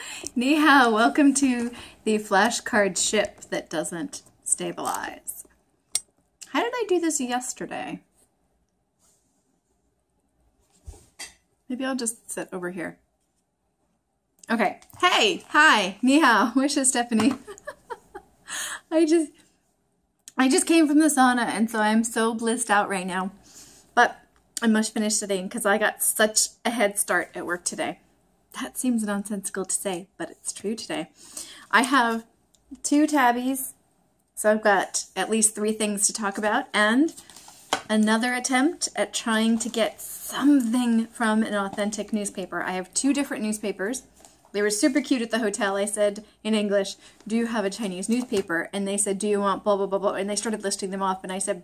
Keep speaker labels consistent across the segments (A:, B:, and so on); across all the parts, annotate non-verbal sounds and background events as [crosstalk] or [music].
A: [laughs] Ni hao, welcome to the flashcard ship that doesn't stabilize. How did I do this yesterday? Maybe I'll just sit over here. Okay. Hey, hi, ni hao. Wish is Stephanie. [laughs] I just, I just came from the sauna, and so I'm so blissed out right now. But I must finish studying because I got such a head start at work today. That seems nonsensical to say, but it's true today. I have two tabbies, so I've got at least three things to talk about, and another attempt at trying to get something from an authentic newspaper. I have two different newspapers. They were super cute at the hotel. I said in English, do you have a Chinese newspaper? And they said, do you want blah, blah, blah, blah. And they started listing them off. And I said,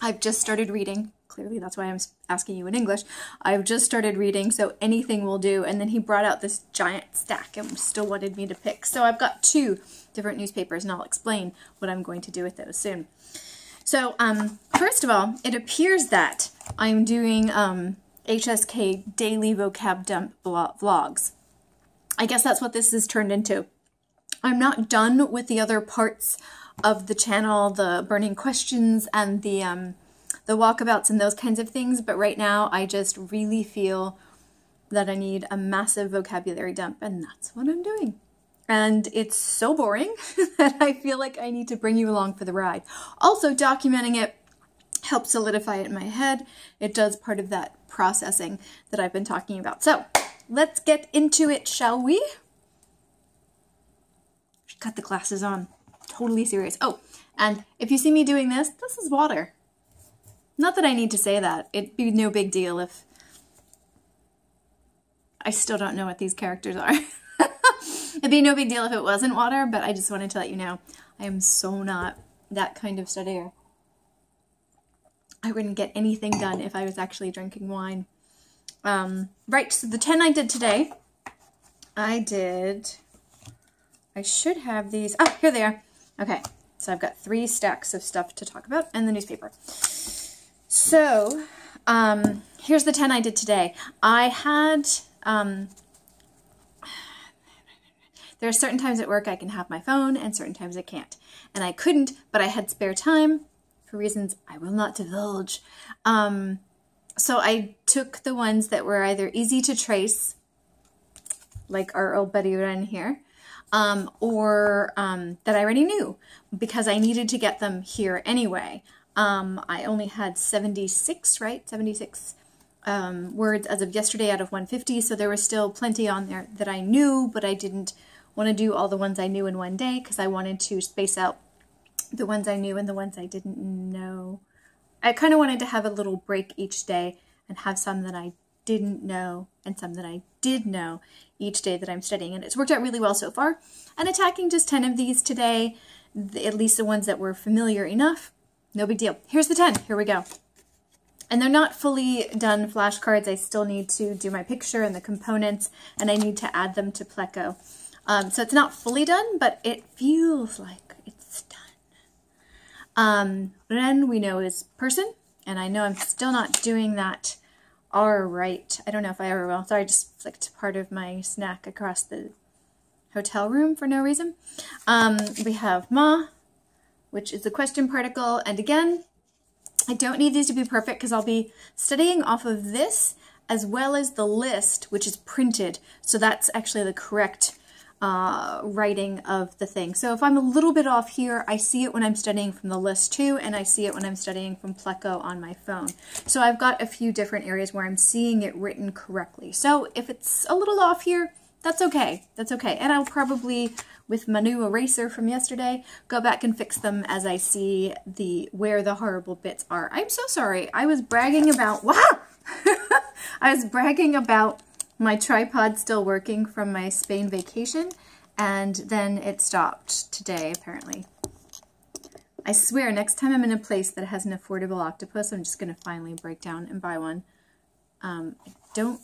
A: I've just started reading. Clearly, that's why I'm asking you in English. I've just started reading, so anything will do. And then he brought out this giant stack and still wanted me to pick. So I've got two different newspapers, and I'll explain what I'm going to do with those soon. So, um, first of all, it appears that I'm doing um, HSK daily vocab dump vlogs. I guess that's what this has turned into. I'm not done with the other parts of the channel, the burning questions and the um, the walkabouts and those kinds of things, but right now I just really feel that I need a massive vocabulary dump, and that's what I'm doing. And it's so boring [laughs] that I feel like I need to bring you along for the ride. Also, documenting it helps solidify it in my head. It does part of that processing that I've been talking about. So let's get into it, shall we? Cut the glasses on. Totally serious. Oh, and if you see me doing this, this is water. Not that I need to say that. It'd be no big deal if I still don't know what these characters are. [laughs] It'd be no big deal if it wasn't water, but I just wanted to let you know I am so not that kind of studier. I wouldn't get anything done if I was actually drinking wine. Um, right, so the 10 I did today, I did, I should have these, oh, here they are. Okay, so I've got three stacks of stuff to talk about and the newspaper. So, um, here's the 10 I did today. I had, um, there are certain times at work I can have my phone and certain times I can't. And I couldn't, but I had spare time for reasons I will not divulge. Um, so I took the ones that were either easy to trace, like our old buddy Ren here, um, or um, that I already knew because I needed to get them here anyway. Um, I only had 76, right? 76 um, words as of yesterday out of 150, so there was still plenty on there that I knew, but I didn't want to do all the ones I knew in one day because I wanted to space out the ones I knew and the ones I didn't know. I kind of wanted to have a little break each day and have some that I didn't know and some that I did know each day that I'm studying. And it's worked out really well so far. And attacking just 10 of these today, at least the ones that were familiar enough, no big deal. Here's the 10. Here we go. And they're not fully done flashcards. I still need to do my picture and the components, and I need to add them to Pleco. Um, so it's not fully done, but it feels like it's done. Um, Ren, we know, is person, and I know I'm still not doing that all right. I don't know if I ever will. Sorry, I just flicked part of my snack across the hotel room for no reason. Um, we have ma, which is the question particle, and again, I don't need these to be perfect because I'll be studying off of this as well as the list, which is printed. So that's actually the correct uh, writing of the thing. So if I'm a little bit off here, I see it when I'm studying from the list too, and I see it when I'm studying from Pleco on my phone. So I've got a few different areas where I'm seeing it written correctly. So if it's a little off here, that's okay. That's okay. And I'll probably, with my new eraser from yesterday, go back and fix them as I see the where the horrible bits are. I'm so sorry. I was bragging about, wow! [laughs] I was bragging about my tripod still working from my Spain vacation, and then it stopped today, apparently. I swear, next time I'm in a place that has an affordable octopus, I'm just going to finally break down and buy one. Um, I don't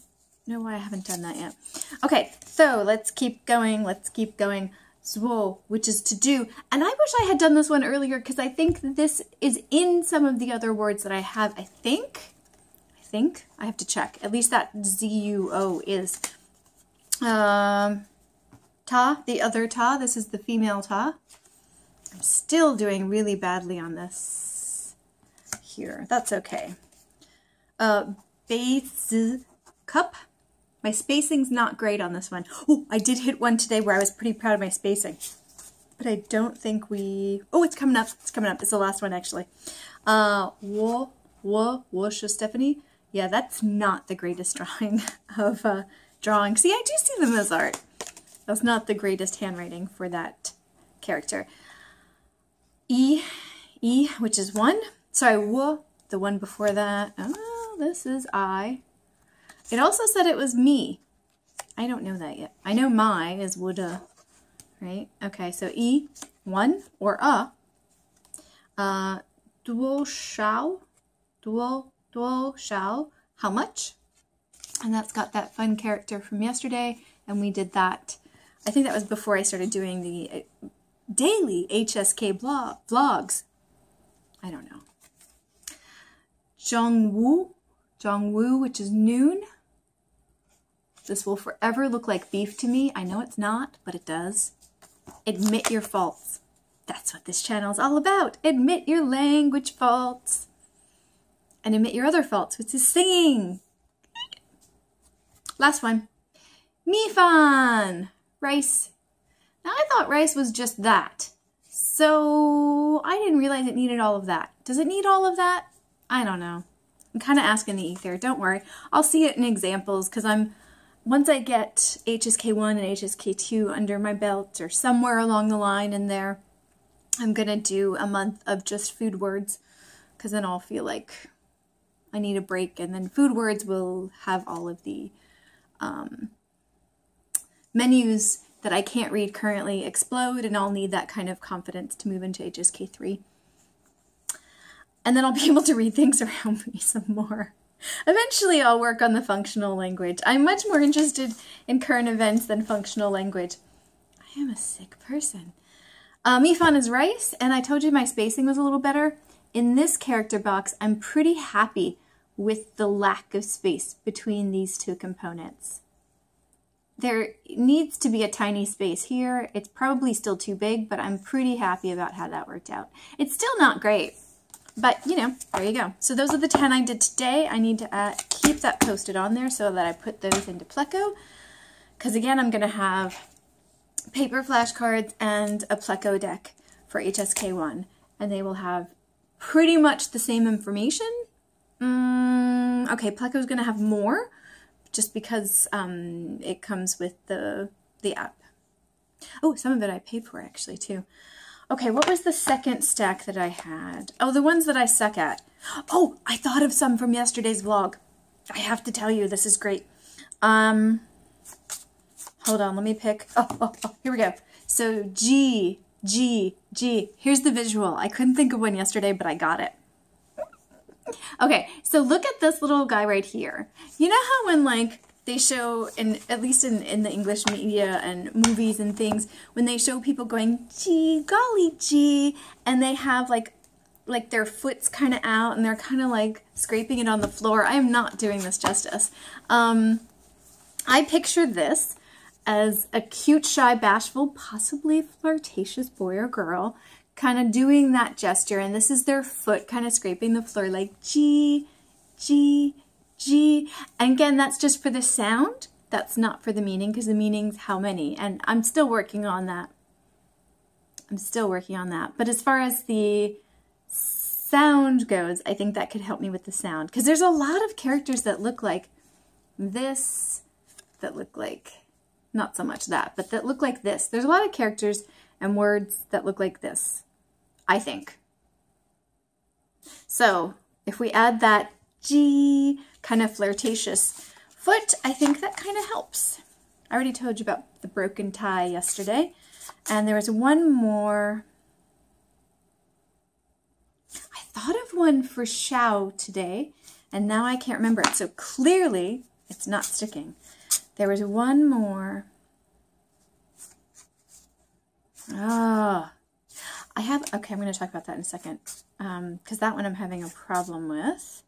A: know why I haven't done that yet. Okay, so let's keep going. Let's keep going. Zuo, which is to do. And I wish I had done this one earlier because I think this is in some of the other words that I have. I think think. I have to check. At least that Z-U-O is. Um, ta, the other ta. This is the female ta. I'm still doing really badly on this here. That's okay. Uh, base cup. My spacing's not great on this one. Oh, I did hit one today where I was pretty proud of my spacing. But I don't think we... Oh, it's coming up. It's coming up. It's the last one, actually. Uh, wo, wo, wo, Stephanie. Yeah, that's not the greatest drawing [laughs] of uh, drawing. See, I do see them as art. That's not the greatest handwriting for that character. E, E, which is one. Sorry, wo, the one before that. Oh, this is I. It also said it was me. I don't know that yet. I know my is woulda, right? Okay, so E, one, or a. Uh, duo shao, duo, duo shao, how much? And that's got that fun character from yesterday, and we did that. I think that was before I started doing the uh, daily HSK blog, vlogs. I don't know. Zhongwu, Zhongwu, which is noon. This will forever look like beef to me. I know it's not, but it does. Admit your faults. That's what this channel is all about. Admit your language faults. And admit your other faults, which is singing. Last one. Mifan. Rice. Now I thought rice was just that. So I didn't realize it needed all of that. Does it need all of that? I don't know. I'm kind of asking the ether. Don't worry. I'll see it in examples because I'm once I get HSK1 and HSK2 under my belt or somewhere along the line in there, I'm going to do a month of just food words because then I'll feel like I need a break and then food words will have all of the um, menus that I can't read currently explode and I'll need that kind of confidence to move into HSK3. And then I'll be [laughs] able to read things around me some more. Eventually, I'll work on the functional language. I'm much more interested in current events than functional language. I am a sick person. Mifan is rice, and I told you my spacing was a little better. In this character box, I'm pretty happy with the lack of space between these two components. There needs to be a tiny space here. It's probably still too big, but I'm pretty happy about how that worked out. It's still not great, but, you know, there you go. So those are the 10 I did today. I need to uh, keep that posted on there so that I put those into Pleco. Because, again, I'm going to have paper flashcards and a Pleco deck for HSK1. And they will have pretty much the same information. Mm, okay, Pleco is going to have more just because um, it comes with the, the app. Oh, some of it I paid for, actually, too. Okay, what was the second stack that I had? Oh, the ones that I suck at. Oh, I thought of some from yesterday's vlog. I have to tell you, this is great. Um, hold on, let me pick. Oh, oh, oh, here we go. So G, G, G. Here's the visual. I couldn't think of one yesterday, but I got it. Okay, so look at this little guy right here. You know how when like they show, in at least in, in the English media and movies and things, when they show people going, gee, golly gee, and they have like like their foot's kind of out and they're kind of like scraping it on the floor. I am not doing this justice. Um, I picture this as a cute, shy, bashful, possibly flirtatious boy or girl kind of doing that gesture. And this is their foot kind of scraping the floor like, G, G, G. And again, that's just for the sound. That's not for the meaning because the meaning's how many. And I'm still working on that. I'm still working on that. But as far as the sound goes, I think that could help me with the sound. Because there's a lot of characters that look like this, that look like, not so much that, but that look like this. There's a lot of characters and words that look like this, I think. So if we add that G kind of flirtatious foot, I think that kind of helps. I already told you about the broken tie yesterday. And there was one more. I thought of one for Shao today, and now I can't remember it. So clearly, it's not sticking. There was one more. Ah, oh, I have, okay, I'm going to talk about that in a second, because um, that one I'm having a problem with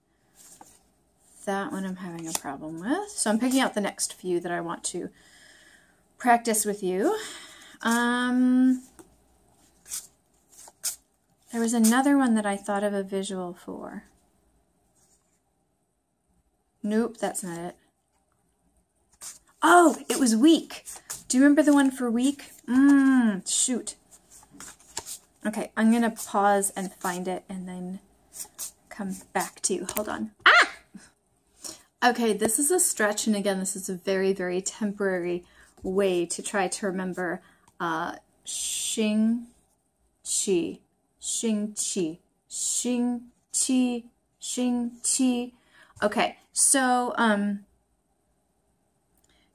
A: that one I'm having a problem with. So I'm picking out the next few that I want to practice with you. Um, there was another one that I thought of a visual for. Nope, that's not it. Oh, it was weak. Do you remember the one for weak? Mmm, shoot. Okay, I'm going to pause and find it and then come back to you. Hold on. Ah! Okay, this is a stretch, and again, this is a very, very temporary way to try to remember uh, Xing Qi, Xing Qi, Xing Qi, Xing Qi. Okay, so, um,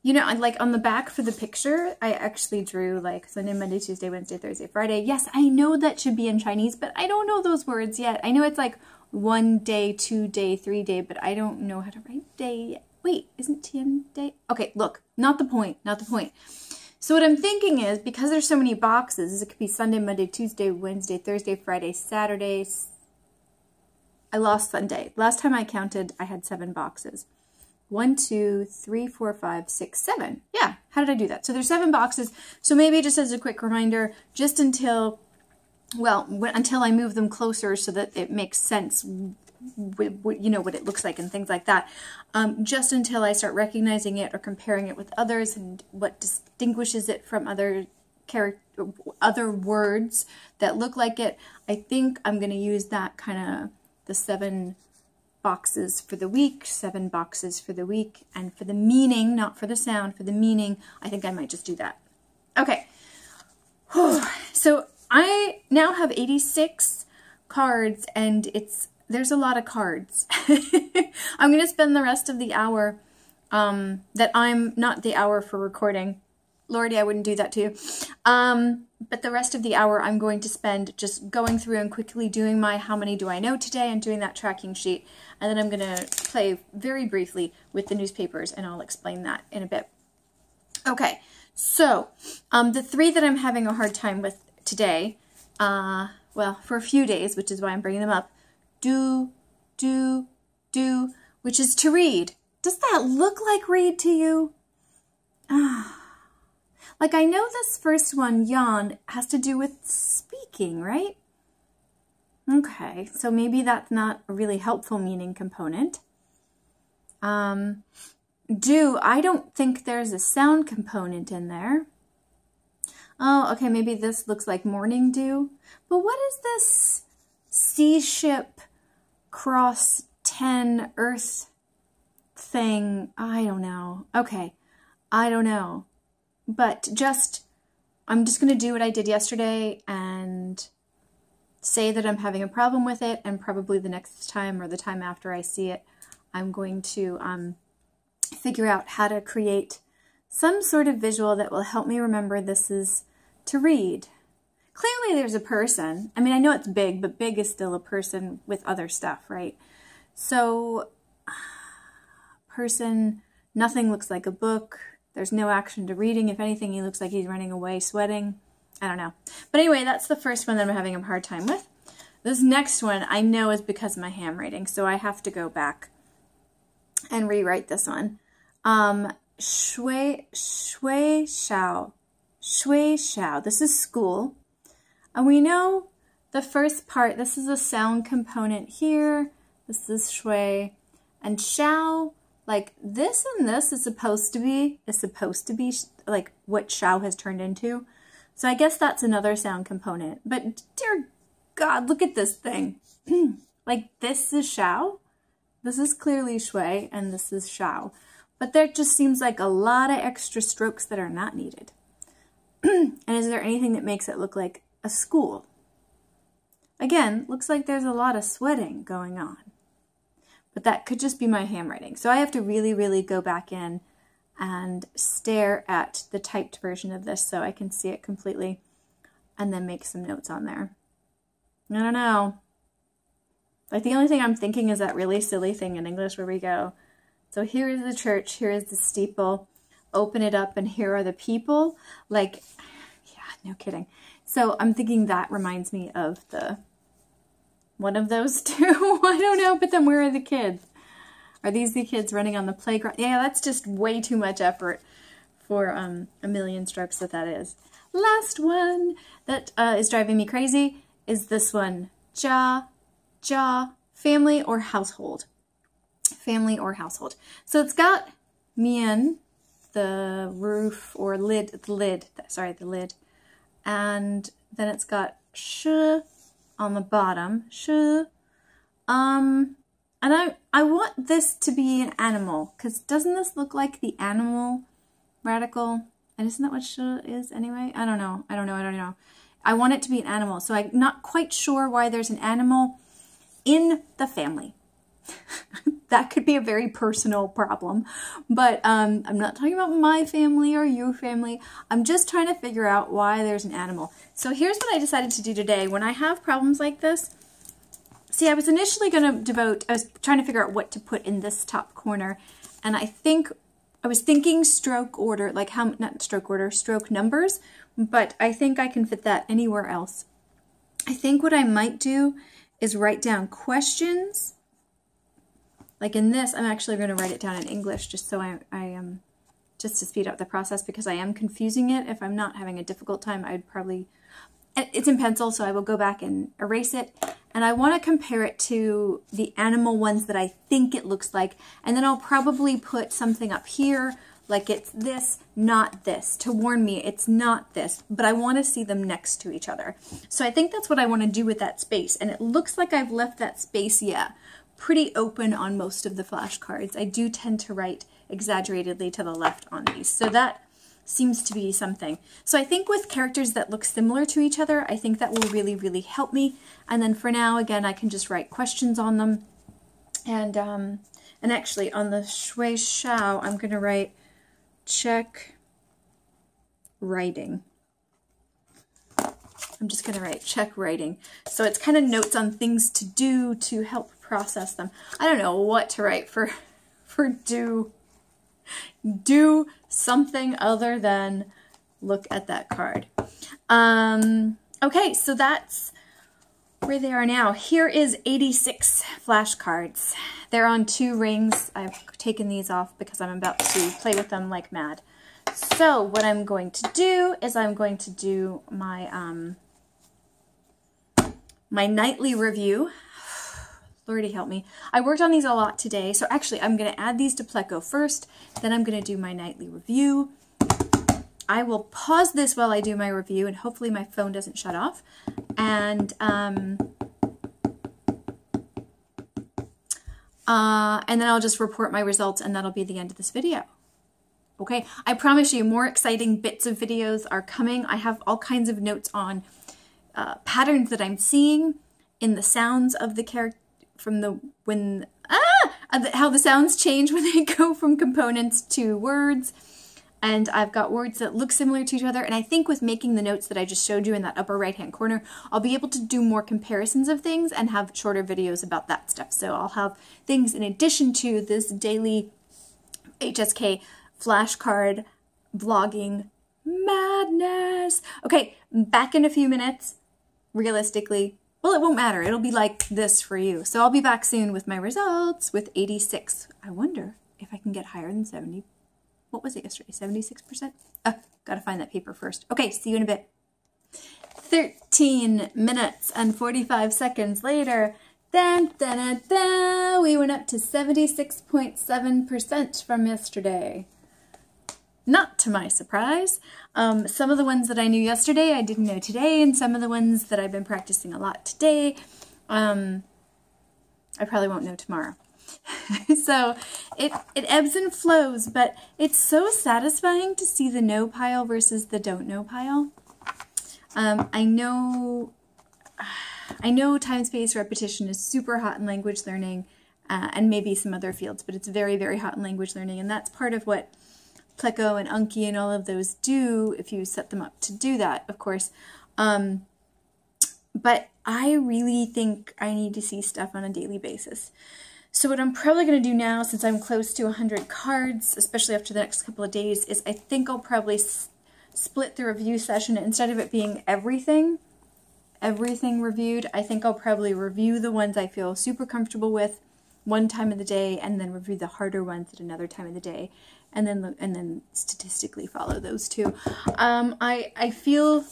A: you know, like on the back for the picture, I actually drew like Sunday, Monday, Tuesday, Wednesday, Thursday, Friday. Yes, I know that should be in Chinese, but I don't know those words yet. I know it's like one day, two day, three day, but I don't know how to write day. Wait, isn't Tian day? Okay, look, not the point, not the point. So what I'm thinking is, because there's so many boxes, it could be Sunday, Monday, Tuesday, Wednesday, Thursday, Friday, Saturday. I lost Sunday. Last time I counted, I had seven boxes. One, two, three, four, five, six, seven. Yeah, how did I do that? So there's seven boxes. So maybe just as a quick reminder, just until well, until I move them closer so that it makes sense, you know, what it looks like and things like that. Um, just until I start recognizing it or comparing it with others and what distinguishes it from other character, other words that look like it, I think I'm going to use that kind of the seven boxes for the week, seven boxes for the week, and for the meaning, not for the sound, for the meaning, I think I might just do that. Okay. [sighs] so I now have 86 cards and it's there's a lot of cards. [laughs] I'm going to spend the rest of the hour um, that I'm not the hour for recording. Lordy, I wouldn't do that to you. Um, but the rest of the hour I'm going to spend just going through and quickly doing my how many do I know today and doing that tracking sheet. And then I'm going to play very briefly with the newspapers and I'll explain that in a bit. Okay, so um, the three that I'm having a hard time with today, uh, well, for a few days, which is why I'm bringing them up, do, do, do, which is to read. Does that look like read to you? Ah. Like I know this first one, yawn, has to do with speaking, right? Okay, so maybe that's not a really helpful meaning component. Um, do, I don't think there's a sound component in there. Oh, okay, maybe this looks like morning dew. But what is this sea ship cross 10 earth thing? I don't know. Okay, I don't know. But just, I'm just going to do what I did yesterday and say that I'm having a problem with it and probably the next time or the time after I see it, I'm going to um, figure out how to create some sort of visual that will help me remember this is to read. Clearly there's a person. I mean, I know it's big, but big is still a person with other stuff, right? So, [sighs] person, nothing looks like a book. There's no action to reading. If anything, he looks like he's running away, sweating. I don't know. But anyway, that's the first one that I'm having a hard time with. This next one I know is because of my handwriting, so I have to go back and rewrite this one. Um, shui, shui shao shui xiao. This is school. And we know the first part, this is a sound component here. This is shui. And xiao, like this and this is supposed to be, is supposed to be like what Shao has turned into. So I guess that's another sound component. But dear God, look at this thing. [clears throat] like this is Shao. This is clearly shui and this is Shao. But there just seems like a lot of extra strokes that are not needed. [clears throat] and is there anything that makes it look like a school? Again, looks like there's a lot of sweating going on. But that could just be my handwriting. So I have to really, really go back in and stare at the typed version of this so I can see it completely and then make some notes on there. I don't know. Like the only thing I'm thinking is that really silly thing in English where we go, so here is the church, here is the steeple, open it up and here are the people. Like, [sighs] yeah, no kidding. So I'm thinking that reminds me of the one of those [laughs] two. I don't know, but then where are the kids? Are these the kids running on the playground? Yeah, that's just way too much effort for um, a million strokes that that is. Last one that uh, is driving me crazy is this one. Ja, ja, family or household. Family or household. So it's got mien, the roof or lid, the lid, sorry, the lid. And then it's got sh on the bottom, sh. Um, and I, I want this to be an animal, because doesn't this look like the animal radical? And isn't that what sh is anyway? I don't know. I don't know. I don't know. I want it to be an animal. So I'm not quite sure why there's an animal in the family. [laughs] that could be a very personal problem. But um, I'm not talking about my family or your family. I'm just trying to figure out why there's an animal. So here's what I decided to do today. When I have problems like this, see, I was initially going to devote, I was trying to figure out what to put in this top corner. And I think, I was thinking stroke order, like how, not stroke order, stroke numbers, but I think I can fit that anywhere else. I think what I might do is write down questions. Like in this, I'm actually going to write it down in English just so I, I am, um, just to speed up the process because I am confusing it. If I'm not having a difficult time, I'd probably, it's in pencil, so I will go back and erase it. And I want to compare it to the animal ones that I think it looks like. And then I'll probably put something up here like it's this, not this, to warn me it's not this, but I want to see them next to each other. So I think that's what I want to do with that space. And it looks like I've left that space, yeah, pretty open on most of the flashcards. I do tend to write exaggeratedly to the left on these. So that seems to be something. So I think with characters that look similar to each other, I think that will really, really help me. And then for now, again, I can just write questions on them. And um, and actually on the shui shao, I'm going to write check writing. I'm just going to write check writing. So it's kind of notes on things to do to help process them. I don't know what to write for, [laughs] for do. Do something other than look at that card. Um, okay, so that's where they are now. Here is 86 flashcards. They're on two rings. I've taken these off because I'm about to play with them like mad. So what I'm going to do is I'm going to do my um, my nightly review. Lordy help me. I worked on these a lot today. So actually I'm going to add these to Pleco first. Then I'm going to do my nightly review. I will pause this while I do my review and hopefully my phone doesn't shut off. And um, uh, and then I'll just report my results and that'll be the end of this video. Okay, I promise you more exciting bits of videos are coming. I have all kinds of notes on uh, patterns that I'm seeing in the sounds of the character from the when ah how the sounds change [laughs] when they go from components to words and I've got words that look similar to each other. And I think with making the notes that I just showed you in that upper right hand corner, I'll be able to do more comparisons of things and have shorter videos about that stuff. So I'll have things in addition to this daily HSK flashcard vlogging madness. Okay, back in a few minutes, realistically. Well, it won't matter. It'll be like this for you. So I'll be back soon with my results with 86. I wonder if I can get higher than 70 what was it yesterday? 76%? Oh, gotta find that paper first. Okay, see you in a bit. 13 minutes and 45 seconds later, dun, dun, dun, we went up to 76.7% from yesterday. Not to my surprise. Um, some of the ones that I knew yesterday I didn't know today, and some of the ones that I've been practicing a lot today, um, I probably won't know tomorrow. [laughs] so it, it ebbs and flows, but it's so satisfying to see the know pile versus the don't know pile. Um, I know I know time space repetition is super hot in language learning uh, and maybe some other fields, but it's very, very hot in language learning. And that's part of what Pleco and Anki and all of those do if you set them up to do that, of course. Um, but I really think I need to see stuff on a daily basis. So what I'm probably going to do now, since I'm close to 100 cards, especially after the next couple of days, is I think I'll probably split the review session. Instead of it being everything, everything reviewed, I think I'll probably review the ones I feel super comfortable with one time of the day and then review the harder ones at another time of the day. And then and then statistically follow those two. Um, I I feel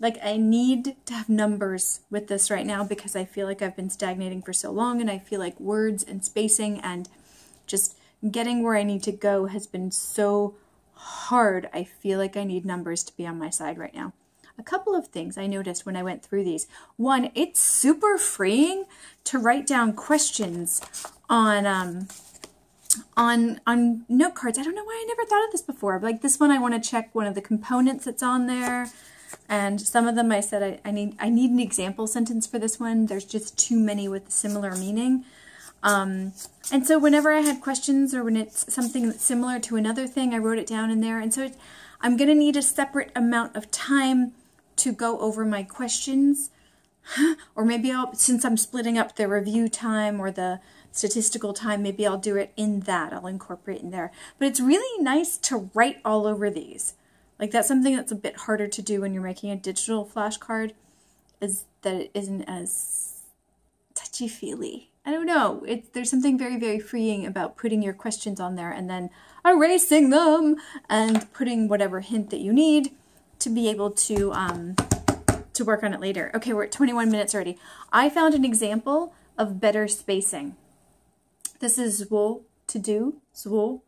A: like I need to have numbers with this right now because I feel like I've been stagnating for so long and I feel like words and spacing and just getting where I need to go has been so hard. I feel like I need numbers to be on my side right now. A couple of things I noticed when I went through these. One, it's super freeing to write down questions on um, on on note cards. I don't know why I never thought of this before. Like this one, I want to check one of the components that's on there. And some of them I said I, I need I need an example sentence for this one. There's just too many with similar meaning. Um, and so whenever I had questions or when it's something that's similar to another thing, I wrote it down in there. And so I'm going to need a separate amount of time to go over my questions. [gasps] or maybe I'll, since I'm splitting up the review time or the statistical time, maybe I'll do it in that. I'll incorporate in there. But it's really nice to write all over these. Like that's something that's a bit harder to do when you're making a digital flashcard is that it isn't as touchy-feely. I don't know. It, there's something very, very freeing about putting your questions on there and then erasing them and putting whatever hint that you need to be able to um, to work on it later. Okay, we're at 21 minutes already. I found an example of better spacing. This is zuo to do, zuo.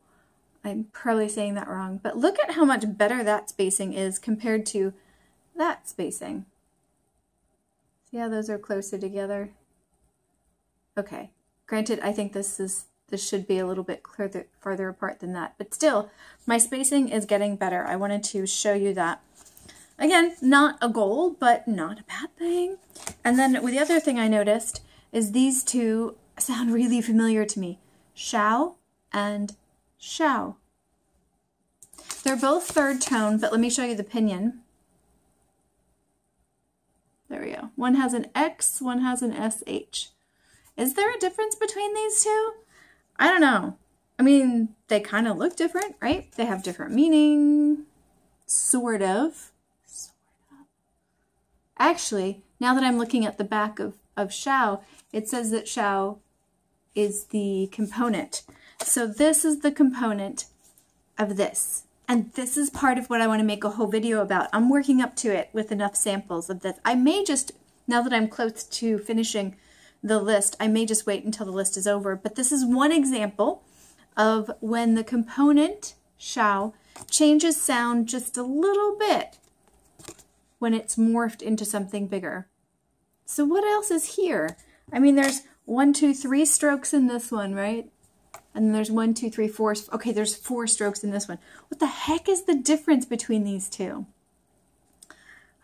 A: I'm probably saying that wrong, but look at how much better that spacing is compared to that spacing. See how those are closer together? Okay, granted, I think this is this should be a little bit further, apart than that, but still, my spacing is getting better. I wanted to show you that. Again, not a goal, but not a bad thing. And then the other thing I noticed is these two sound really familiar to me. Shao and shao. They're both third tone, but let me show you the pinyin. There we go. One has an X, one has an SH. Is there a difference between these two? I don't know. I mean, they kind of look different, right? They have different meaning, sort of. Sort of. Actually, now that I'm looking at the back of, of Shao, it says that Shao is the component. So this is the component of this. And this is part of what I want to make a whole video about. I'm working up to it with enough samples of this. I may just, now that I'm close to finishing the list. I may just wait until the list is over, but this is one example of when the component shao changes sound just a little bit when it's morphed into something bigger. So what else is here? I mean, there's one, two, three strokes in this one, right? And then there's one, two, three, four. Okay, there's four strokes in this one. What the heck is the difference between these two?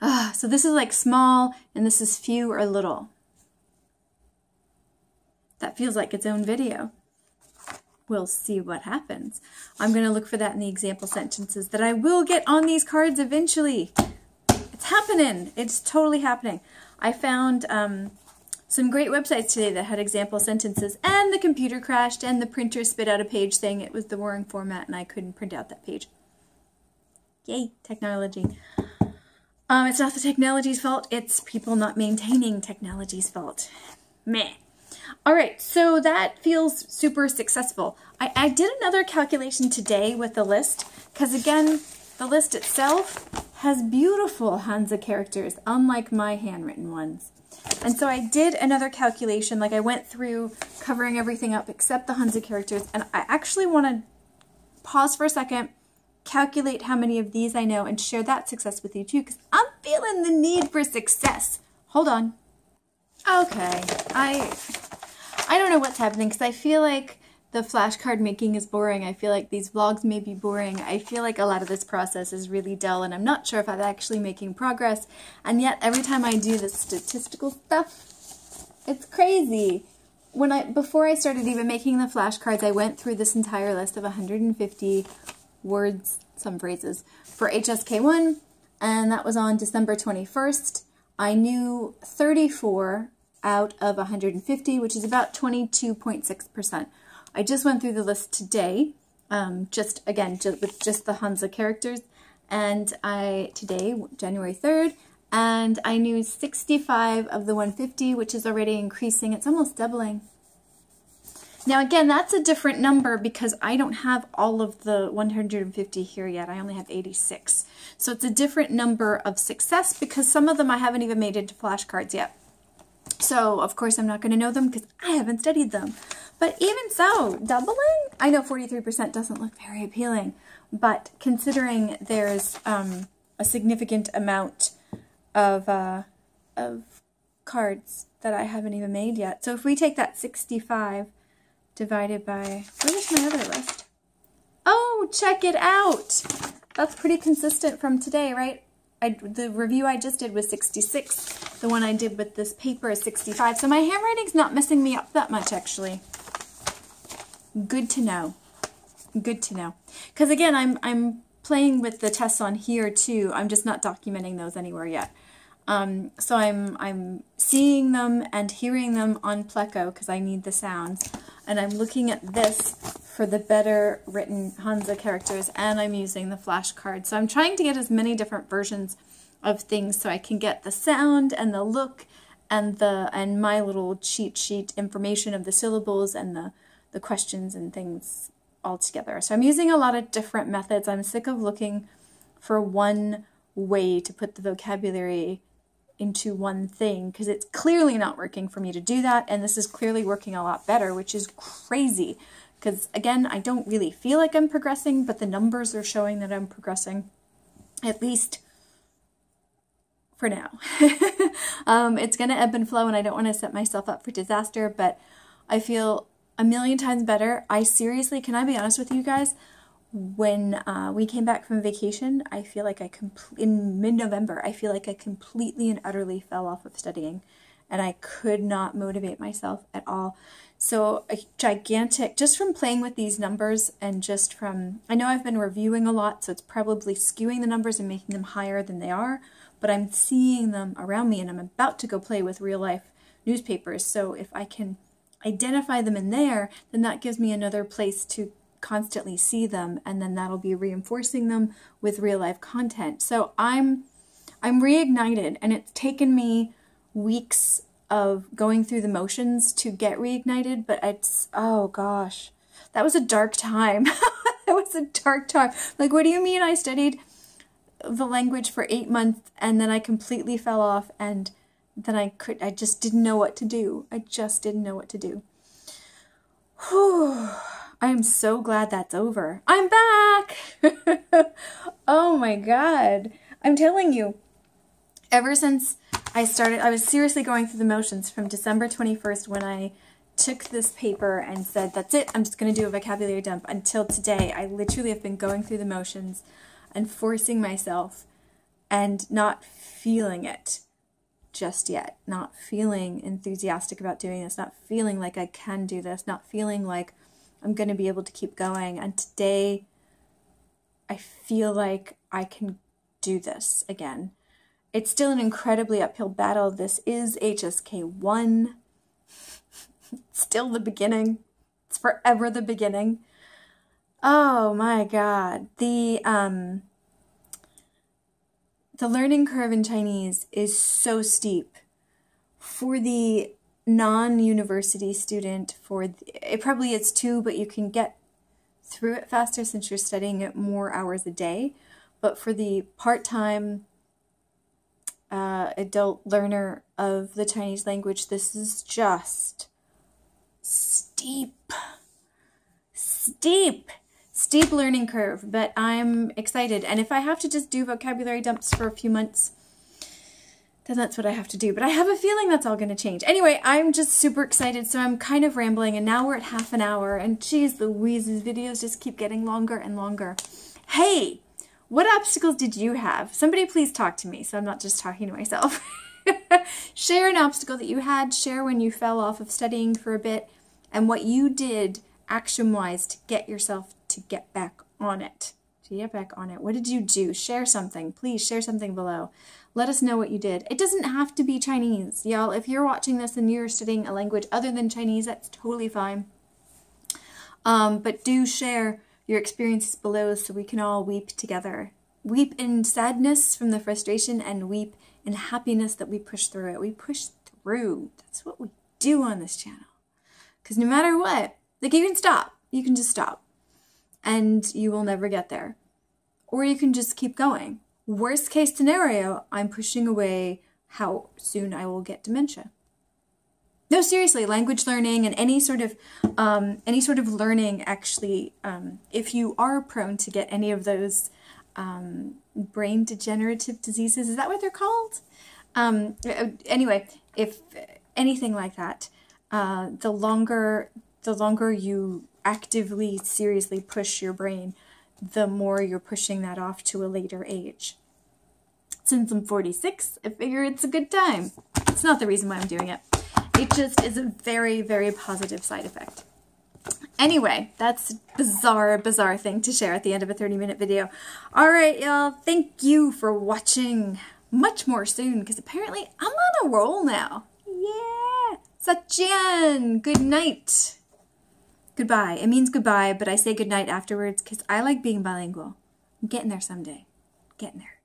A: Ah, so this is like small and this is few or little. That feels like its own video. We'll see what happens. I'm going to look for that in the example sentences that I will get on these cards eventually. It's happening. It's totally happening. I found um, some great websites today that had example sentences and the computer crashed and the printer spit out a page saying it was the wrong format and I couldn't print out that page. Yay, technology. Um, it's not the technology's fault, it's people not maintaining technology's fault. Meh. All right, so that feels super successful. I, I did another calculation today with the list because again, the list itself has beautiful Hanzi characters, unlike my handwritten ones. And so I did another calculation, like I went through covering everything up except the Hanzi characters, and I actually want to pause for a second, calculate how many of these I know, and share that success with you too, because I'm feeling the need for success. Hold on. Okay, I I don't know what's happening because I feel like the flashcard making is boring. I feel like these vlogs may be boring. I feel like a lot of this process is really dull and I'm not sure if I'm actually making progress. And yet every time I do the statistical stuff, it's crazy. When I Before I started even making the flashcards, I went through this entire list of 150 words, some phrases, for HSK1 and that was on December 21st. I knew 34 out of 150, which is about 22.6%. I just went through the list today, um, just again, just with just the Hanzi characters, and I today, January 3rd, and I knew 65 of the 150, which is already increasing. It's almost doubling. Now again, that's a different number because I don't have all of the 150 here yet. I only have 86. So it's a different number of success because some of them I haven't even made into flashcards yet. So of course I'm not going to know them because I haven't studied them. But even so, doubling? I know 43% doesn't look very appealing, but considering there's um, a significant amount of, uh, of cards that I haven't even made yet. So if we take that 65 divided by, where's my other list? Oh, check it out. That's pretty consistent from today, right? I, the review I just did was 66. The one I did with this paper is 65. So my handwriting's not messing me up that much, actually. Good to know. Good to know. Because again, I'm, I'm playing with the tests on here too. I'm just not documenting those anywhere yet. Um, so I'm, I'm seeing them and hearing them on Pleco because I need the sounds. And I'm looking at this for the better written Hanzi characters and I'm using the flashcard. So I'm trying to get as many different versions of things so I can get the sound and the look and the and my little cheat sheet information of the syllables and the, the questions and things all together. So I'm using a lot of different methods. I'm sick of looking for one way to put the vocabulary into one thing because it's clearly not working for me to do that and this is clearly working a lot better which is crazy because again I don't really feel like I'm progressing but the numbers are showing that I'm progressing at least for now. [laughs] um, it's going to ebb and flow and I don't want to set myself up for disaster but I feel a million times better. I seriously, can I be honest with you guys? when uh, we came back from vacation, I feel like I completely, in mid-November, I feel like I completely and utterly fell off of studying, and I could not motivate myself at all. So a gigantic, just from playing with these numbers and just from, I know I've been reviewing a lot, so it's probably skewing the numbers and making them higher than they are, but I'm seeing them around me, and I'm about to go play with real life newspapers. So if I can identify them in there, then that gives me another place to constantly see them and then that'll be reinforcing them with real life content. So I'm I'm reignited and it's taken me weeks of going through the motions to get reignited, but it's oh gosh. That was a dark time. [laughs] that was a dark time. Like what do you mean I studied the language for 8 months and then I completely fell off and then I could I just didn't know what to do. I just didn't know what to do. Whew. I am so glad that's over. I'm back! [laughs] oh my god. I'm telling you, ever since I started, I was seriously going through the motions from December 21st when I took this paper and said, that's it, I'm just going to do a vocabulary dump until today. I literally have been going through the motions and forcing myself and not feeling it just yet, not feeling enthusiastic about doing this, not feeling like I can do this, not feeling like I'm going to be able to keep going. And today, I feel like I can do this again. It's still an incredibly uphill battle. This is HSK 1. [laughs] still the beginning. It's forever the beginning. Oh my god. The um the learning curve in Chinese is so steep. For the non-university student for the, it probably is too but you can get through it faster since you're studying it more hours a day but for the part-time uh, adult learner of the Chinese language this is just steep steep steep learning curve but I'm excited and if I have to just do vocabulary dumps for a few months then that's what I have to do. But I have a feeling that's all going to change. Anyway, I'm just super excited, so I'm kind of rambling, and now we're at half an hour, and geez Louise, these videos just keep getting longer and longer. Hey, what obstacles did you have? Somebody please talk to me, so I'm not just talking to myself. [laughs] share an obstacle that you had, share when you fell off of studying for a bit, and what you did action-wise to get yourself to get back on it. To get back on it. What did you do? Share something. Please share something below. Let us know what you did. It doesn't have to be Chinese, y'all. If you're watching this and you're studying a language other than Chinese, that's totally fine. Um, but do share your experiences below so we can all weep together. Weep in sadness from the frustration and weep in happiness that we push through it. We push through. That's what we do on this channel. Because no matter what, Like you can stop. You can just stop. And you will never get there. Or you can just keep going. Worst case scenario, I'm pushing away how soon I will get dementia. No, seriously, language learning and any sort of um, any sort of learning actually, um, if you are prone to get any of those um, brain degenerative diseases, is that what they're called? Um, anyway, if anything like that, uh, the longer the longer you actively, seriously push your brain, the more you're pushing that off to a later age. Since I'm 46, I figure it's a good time. It's not the reason why I'm doing it. It just is a very, very positive side effect. Anyway, that's bizarre, bizarre thing to share at the end of a 30 minute video. All right, y'all, thank you for watching. Much more soon, because apparently I'm on a roll now. Yeah! Zaijian! Good night! Goodbye. It means goodbye, but I say goodnight afterwards because I like being bilingual. I'm getting there someday. Getting there.